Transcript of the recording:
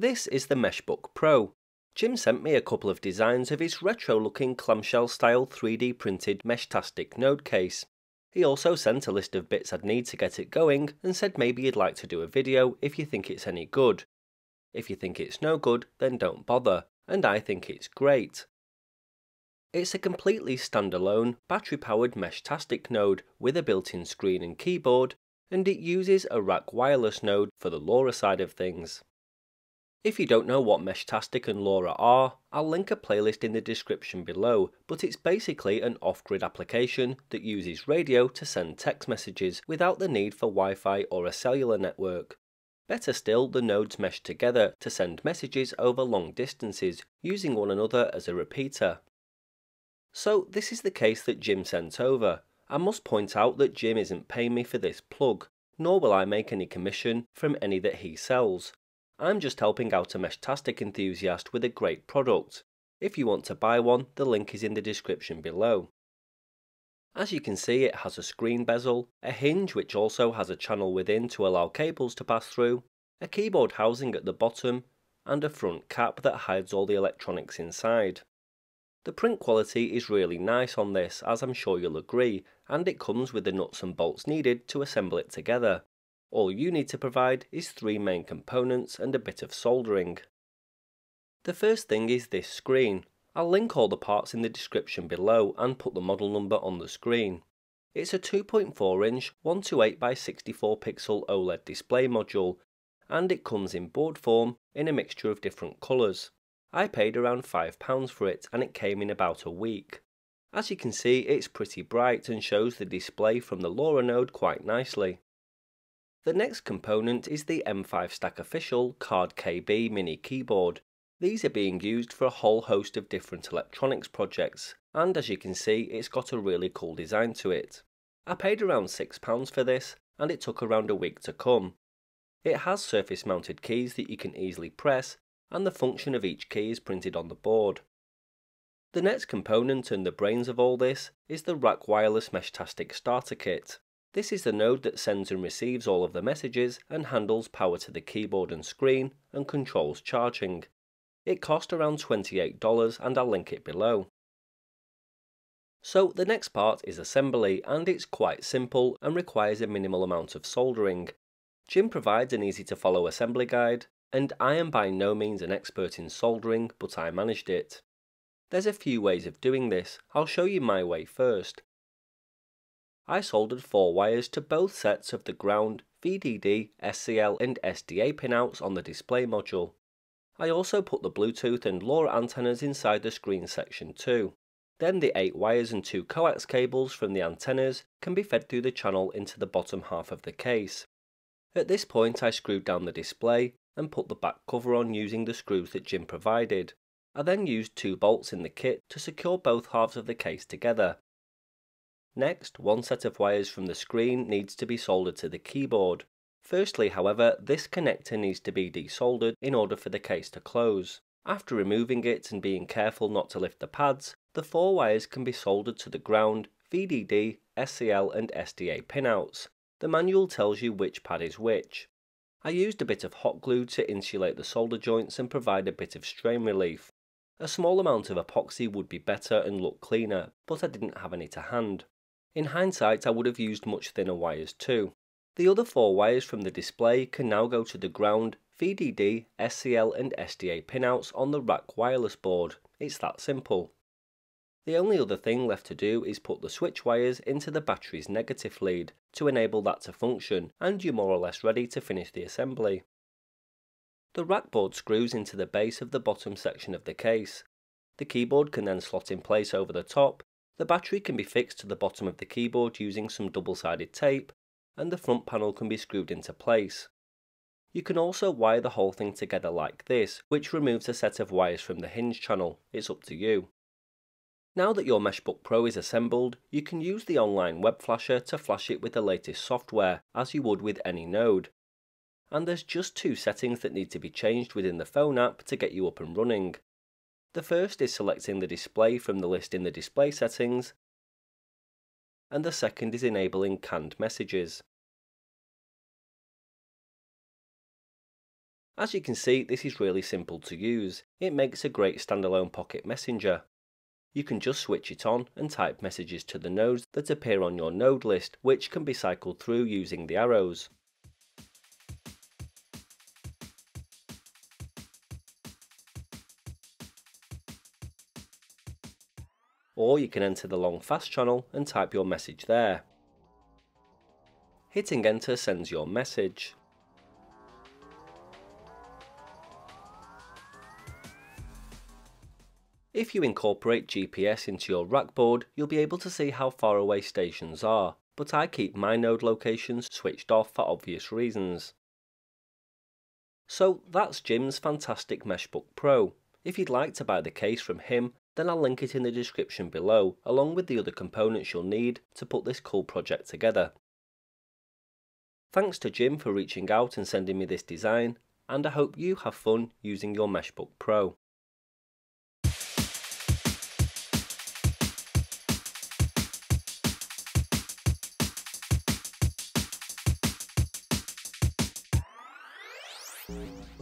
This is the Meshbook Pro. Jim sent me a couple of designs of his retro looking clamshell style 3D printed Meshtastic node case. He also sent a list of bits I'd need to get it going and said maybe you'd like to do a video if you think it's any good. If you think it's no good, then don't bother, and I think it's great. It's a completely standalone, battery-powered Meshtastic node with a built-in screen and keyboard, and it uses a RAK Wireless node for the LoRa side of things. If you don't know what Meshtastic and LoRa are, I'll link a playlist in the description below, but it's basically an off-grid application that uses radio to send text messages without the need for Wi-Fi or a cellular network. Better still, the nodes mesh together to send messages over long distances, using one another as a repeater. So this is the case that Jim sent over. I must point out that Jim isn't paying me for this plug, nor will I make any commission from any that he sells. I'm just helping out a Meshtastic enthusiast with a great product. If you want to buy one, the link is in the description below. As you can see it has a screen bezel, a hinge which also has a channel within to allow cables to pass through, a keyboard housing at the bottom, and a front cap that hides all the electronics inside. The print quality is really nice on this, as I'm sure you'll agree, and it comes with the nuts and bolts needed to assemble it together. All you need to provide is three main components and a bit of soldering. The first thing is this screen. I'll link all the parts in the description below and put the model number on the screen. It's a 2.4 inch 128 by 64 pixel OLED display module and it comes in board form in a mixture of different colours. I paid around £5 for it and it came in about a week. As you can see it's pretty bright and shows the display from the LoRa node quite nicely. The next component is the M5 Stack Official Card KB mini keyboard. These are being used for a whole host of different electronics projects, and as you can see it's got a really cool design to it. I paid around £6 for this, and it took around a week to come. It has surface mounted keys that you can easily press, and the function of each key is printed on the board. The next component and the brains of all this is the RAK Wireless Meshtastic Starter Kit. This is the node that sends and receives all of the messages and handles power to the keyboard and screen and controls charging. It cost around $28 and I'll link it below. So the next part is assembly and it's quite simple and requires a minimal amount of soldering. Jim provides an easy to follow assembly guide and I am by no means an expert in soldering, but I managed it. There's a few ways of doing this, I'll show you my way first. I soldered four wires to both sets of the ground, VDD, SCL and SDA pinouts on the display module. I also put the Bluetooth and LoRa antennas inside the screen section too. Then the 8 wires and 2 coax cables from the antennas can be fed through the channel into the bottom half of the case. At this point I screwed down the display and put the back cover on using the screws that Jim provided. I then used two bolts in the kit to secure both halves of the case together. Next, one set of wires from the screen needs to be soldered to the keyboard. Firstly, however, this connector needs to be desoldered in order for the case to close. After removing it and being careful not to lift the pads, the four wires can be soldered to the ground, VDD, SCL and SDA pinouts. The manual tells you which pad is which. I used a bit of hot glue to insulate the solder joints and provide a bit of strain relief. A small amount of epoxy would be better and look cleaner, but I didn't have any to hand. In hindsight I would have used much thinner wires too. The other four wires from the display can now go to the ground, VDD, SCL and SDA pinouts on the RAK Wireless board. It's that simple. The only other thing left to do is put the switch wires into the battery's negative lead to enable that to function and you're more or less ready to finish the assembly. The RAK board screws into the base of the bottom section of the case. The keyboard can then slot in place over the top, the battery can be fixed to the bottom of the keyboard using some double-sided tape, and the front panel can be screwed into place. You can also wire the whole thing together like this, which removes a set of wires from the hinge channel, it's up to you. Now that your Meshbook Pro is assembled, you can use the online web flasher to flash it with the latest software, as you would with any node. And there's just two settings that need to be changed within the phone app to get you up and running. The first is selecting the display from the list in the display settings, and the second is enabling canned messages. As you can see, this is really simple to use. It makes a great standalone Pocket Messenger. You can just switch it on and type messages to the nodes that appear on your node list, which can be cycled through using the arrows. Or you can enter the long fast channel and type your message there. Hitting enter sends your message. If you incorporate GPS into your RAK board, you'll be able to see how far away stations are, but I keep my node locations switched off for obvious reasons. So that's Jim's fantastic Meshbook Pro. If you'd like to buy the case from him, then I'll link it in the description below, along with the other components you'll need to put this cool project together. Thanks to Jim for reaching out and sending me this design, and I hope you have fun using your Meshbook Pro. Música